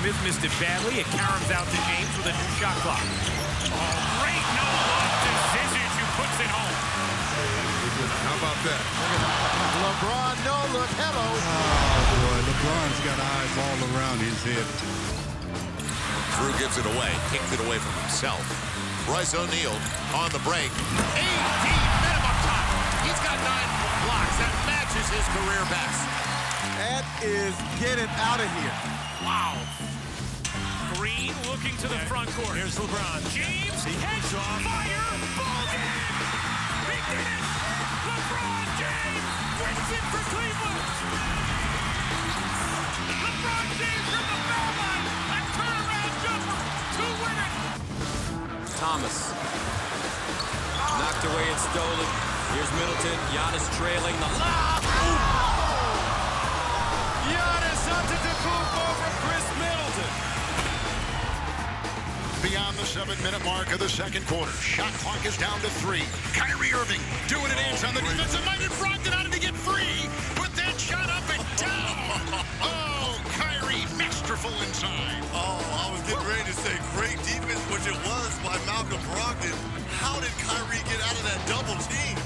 Smith missed it badly. It caroms out to James with a new shot clock. Oh, great no-look to Zizic, who puts it home. How about that? LeBron, no look. Hello. Oh, boy. LeBron's got eyes all around his head. Drew gives it away, kicked it away from himself. Royce O'Neal on the break. 18 minimum time. He's got nine blocks. That matches his career best. That is getting out of here. Wow. Green looking to the front court. Here's LeBron. James, heads off. Fire, ball game. He did it. LeBron James wins it for Cleveland. LeBron James from the foul line. A turnaround jumper to win it. Thomas. Knocked away and stolen. Here's Middleton. Giannis trailing the lob. Beyond the seven-minute mark of the second quarter. Shot clock is down to three. Kyrie Irving doing a dance on the defensive in Brogdon out to get free. Put that shot up and down. Oh, Kyrie, masterful inside. Oh, I was getting ready to say great defense, which it was by Malcolm Brogdon. How did Kyrie get out of that double team?